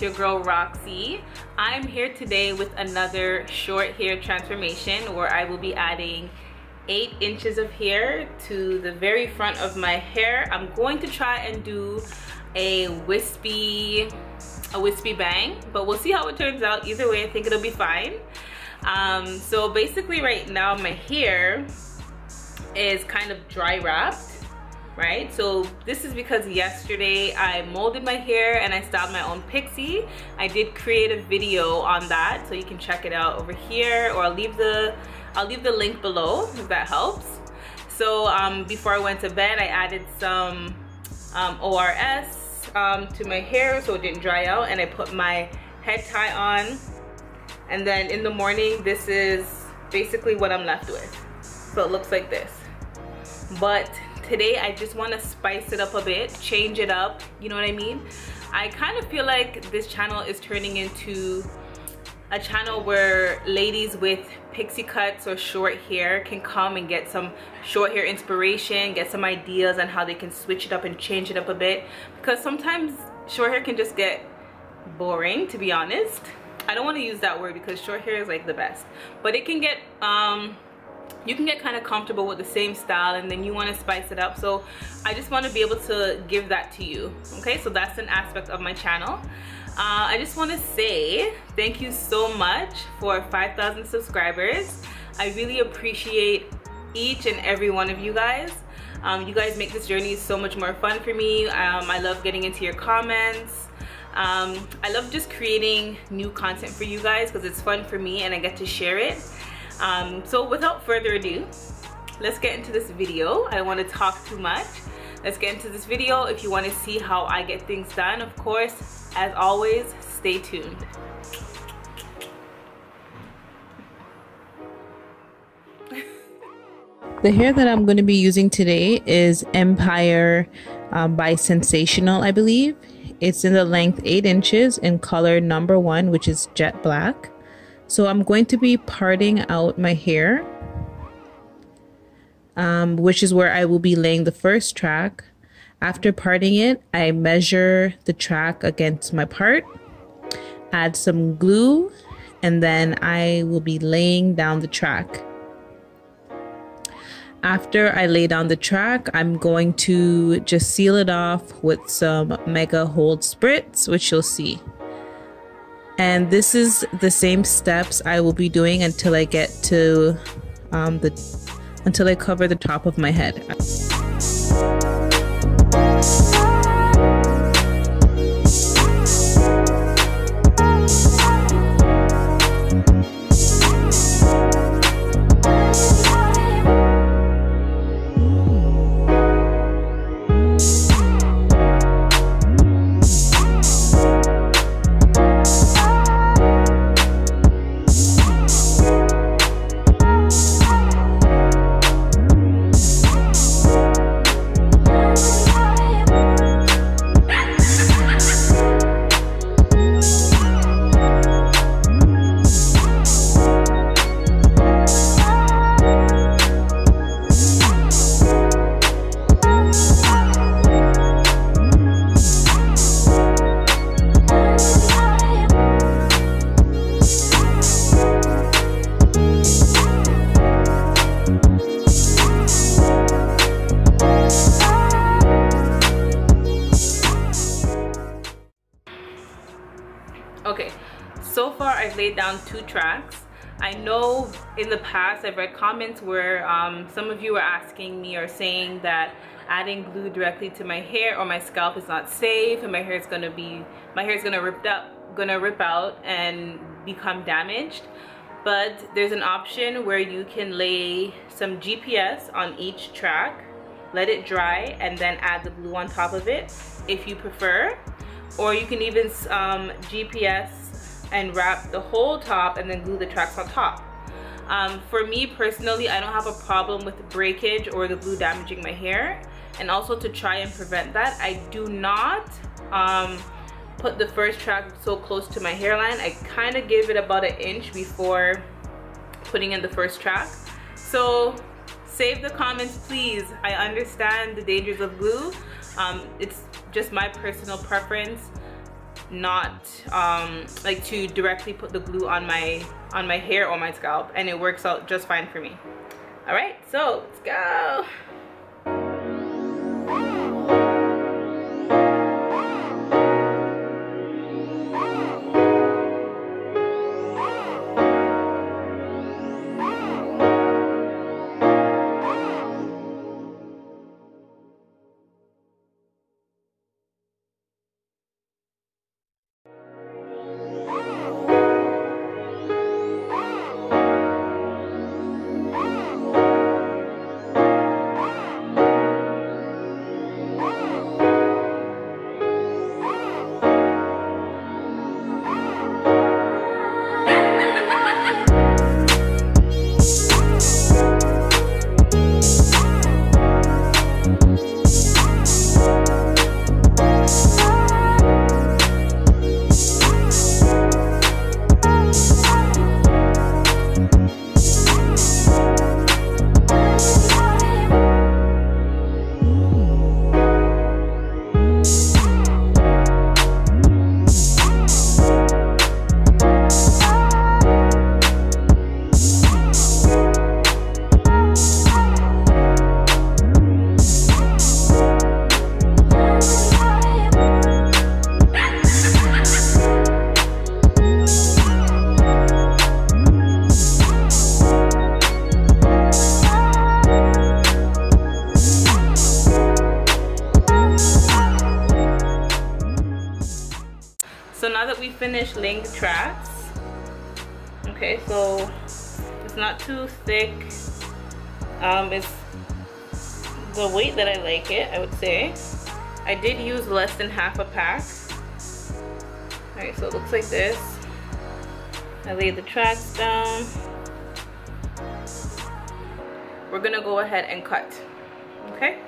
Your girl Roxy. I'm here today with another short hair transformation where I will be adding eight inches of hair to the very front of my hair. I'm going to try and do a wispy, a wispy bang, but we'll see how it turns out. Either way, I think it'll be fine. Um, so basically right now my hair is kind of dry wrapped right? So this is because yesterday I molded my hair and I styled my own pixie. I did create a video on that, so you can check it out over here or I'll leave the, I'll leave the link below if that helps. So um, before I went to bed, I added some um, ORS um, to my hair so it didn't dry out and I put my head tie on. And then in the morning, this is basically what I'm left with. So it looks like this. But today I just want to spice it up a bit, change it up, you know what I mean? I kind of feel like this channel is turning into a channel where ladies with pixie cuts or short hair can come and get some short hair inspiration, get some ideas on how they can switch it up and change it up a bit. Because sometimes short hair can just get boring, to be honest. I don't want to use that word because short hair is like the best. But it can get um, you can get kind of comfortable with the same style and then you want to spice it up. So I just want to be able to give that to you okay? So that's an aspect of my channel. Uh, I just want to say thank you so much for 5,000 subscribers. I really appreciate each and every one of you guys. Um, you guys make this journey so much more fun for me. Um, I love getting into your comments. Um, I love just creating new content for you guys because it's fun for me and I get to share it um, so without further ado, let's get into this video. I don't want to talk too much. Let's get into this video. If you want to see how I get things done, of course, as always, stay tuned. The hair that I'm going to be using today is Empire um, by Sensationnel, I believe. It's in the length 8 inches in color number 1, which is jet black. So I'm going to be parting out my hair, um, which is where I will be laying the first track. After parting it, I measure the track against my part, add some glue, and then I will be laying down the track. After I lay down the track, I'm going to just seal it off with some Mega Hold Spritz, which you'll see. And this is the same steps I will be doing until I get to um, the until I cover the top of my head. Two tracks. I know in the past I've read comments where um, some of you were asking me or saying that adding glue directly to my hair or my scalp is not safe and my hair is gonna be my hair is gonna rip up gonna rip out and become damaged but there's an option where you can lay some GPS on each track let it dry and then add the glue on top of it if you prefer or you can even um, GPS and wrap the whole top and then glue the tracks on top. Um, for me personally, I don't have a problem with breakage or the glue damaging my hair. And also to try and prevent that, I do not um, put the first track so close to my hairline. I kind of give it about an inch before putting in the first track. So save the comments please. I understand the dangers of glue, Um, it's just my personal preference not um, like to directly put the glue on my on my hair or my scalp and it works out just fine for me. All right, so let's go. Finished laying the tracks. Okay, so it's not too thick. Um, it's the weight that I like it, I would say. I did use less than half a pack. Alright, so it looks like this. I laid the tracks down. We're gonna go ahead and cut, okay?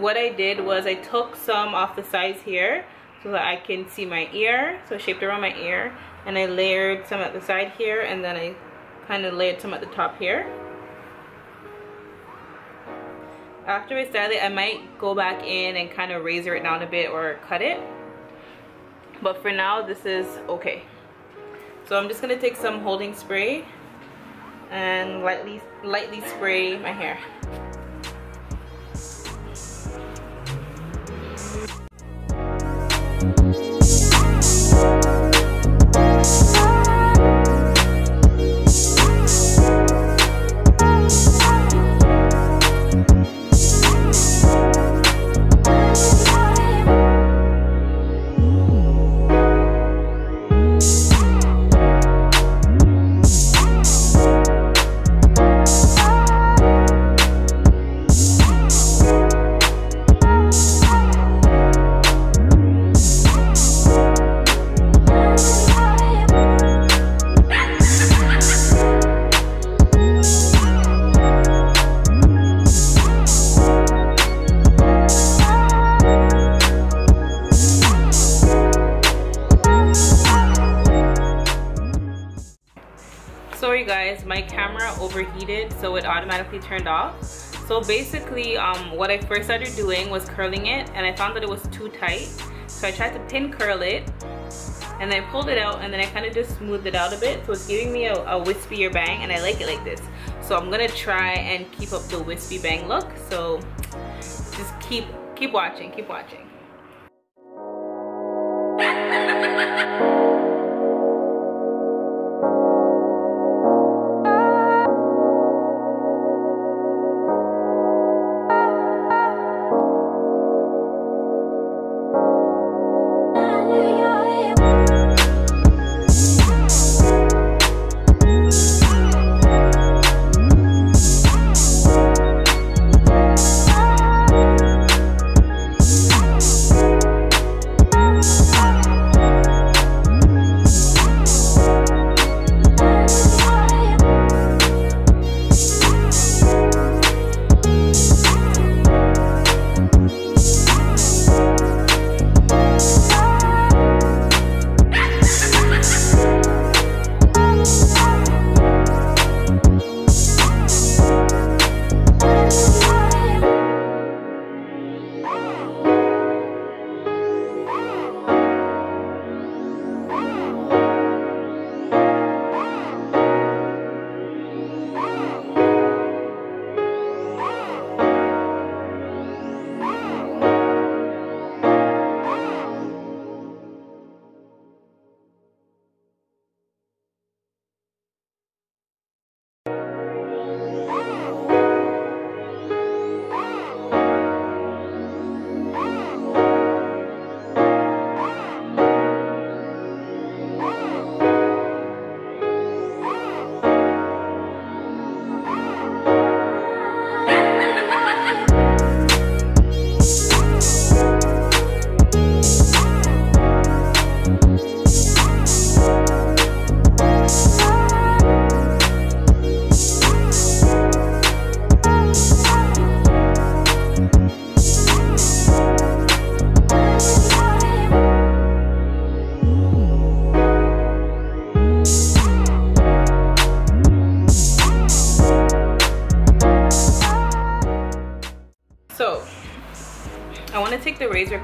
What i did was i took some off the sides here so that i can see my ear so shaped around my ear and i layered some at the side here and then i kind of layered some at the top here. After I style it I might go back in and kind of razor it down a bit or cut it. But for now this is okay. So I'm just gonna take some holding spray and lightly lightly spray my hair sorry guys my camera overheated so it automatically turned off so basically um, what I first started doing was curling it and I found that it was too tight So I tried to pin curl it and then I pulled it out and then I kind of just smoothed it out a bit. So it's giving me a, a wispier bang and I like it like this. So I'm gonna try and keep up the wispy bang look. So just keep, keep watching, keep watching.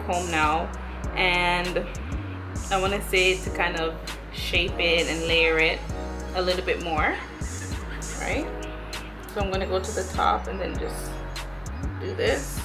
comb now and I want to say to kind of shape it and layer it a little bit more, right? So I'm gonna go to the top and then just do this.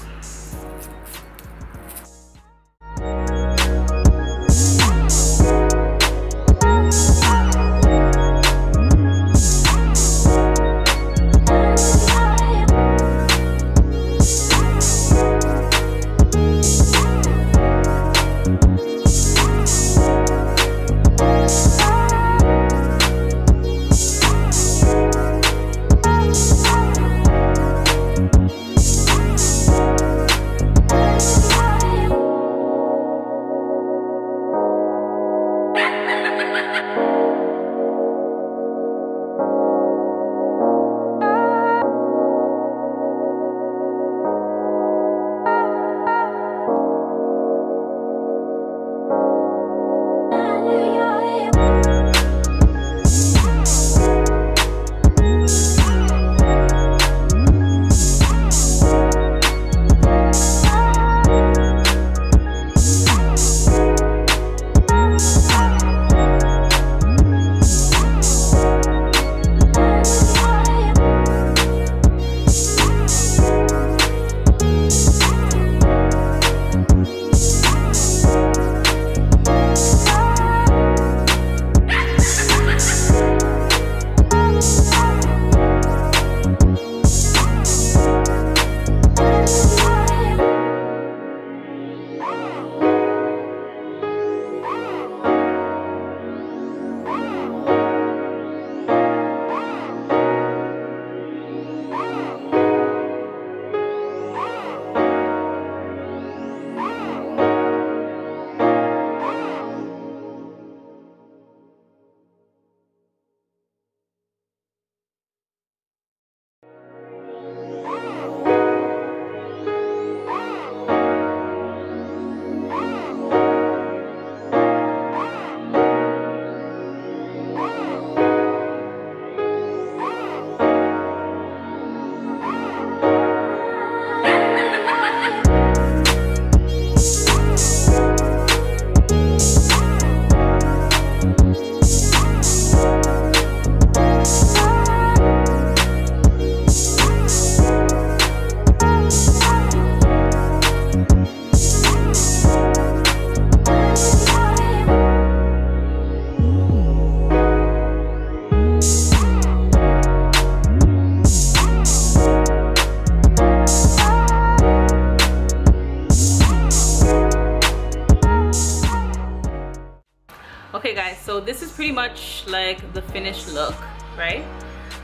Like the finished look right?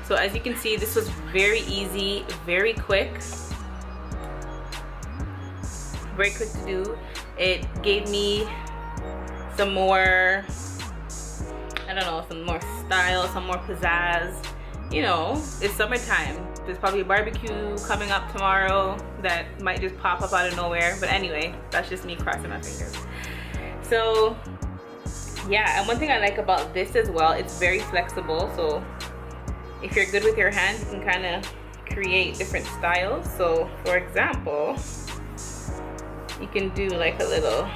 So as you can see this was very easy very quick. Very quick to do. It gave me some more I don't know some more style some more pizzazz. You know it's summertime. There's probably a barbecue coming up tomorrow that might just pop up out of nowhere. But anyway that's just me crossing my fingers. So yeah and one thing I like about this as well it's very flexible so if you're good with your hands you can kind of create different styles. So for example you can do like a little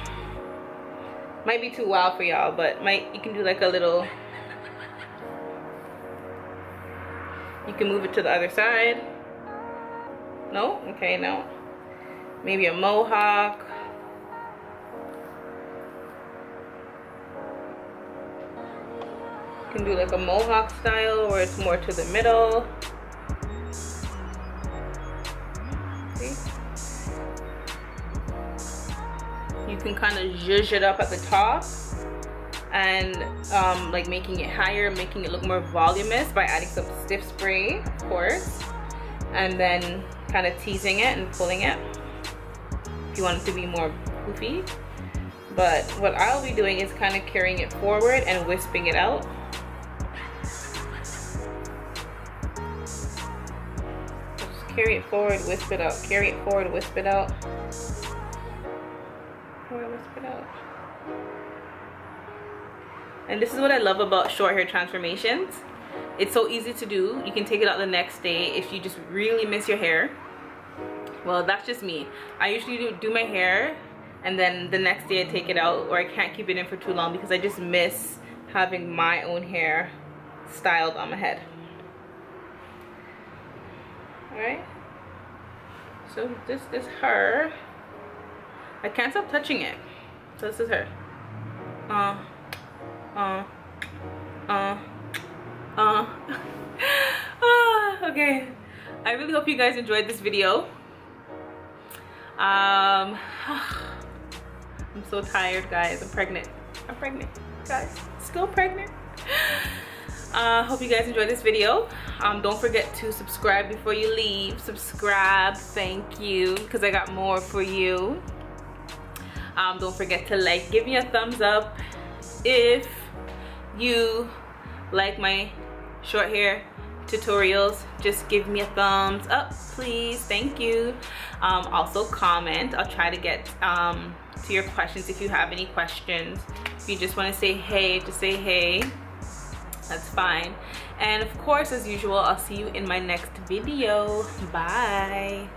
might be too wild for y'all but might you can do like a little you can move it to the other side. No? Okay no. Maybe a mohawk can do like a mohawk style where it's more to the middle you can kind of zhuzh it up at the top and um, like making it higher, making it look more voluminous by adding some stiff spray, of course, and then kind of teasing it and pulling it if you want it to be more poofy. But what I'll be doing is kind of carrying it forward and wisping it out. Carry it forward, wisp it out, carry it forward, wisp it out it out. And this is what I love about short hair transformations. It's so easy to do. You can take it out the next day if you just really miss your hair. Well, that's just me. I usually do, do my hair and then the next day I take it out or I can't keep it in for too long because I just miss having my own hair styled on my head. Alright? So this is her. I can't stop touching it. So this is her. Uh, uh, uh, uh. okay. I really hope you guys enjoyed this video. Um, I'm so tired, guys. I'm pregnant. I'm pregnant, guys. Still pregnant. Uh, hope you guys enjoyed this video. Um, don't forget to subscribe before you leave. Subscribe, thank you, because I got more for you. Um, don't forget to like give me a thumbs up if you like my short hair tutorials. Just give me a thumbs up please. Thank you. Um, also comment. I'll try to get um, to your questions if you have any questions. If you just want to say hey just say hey that's fine. And of course as usual I'll see you in my next video. Bye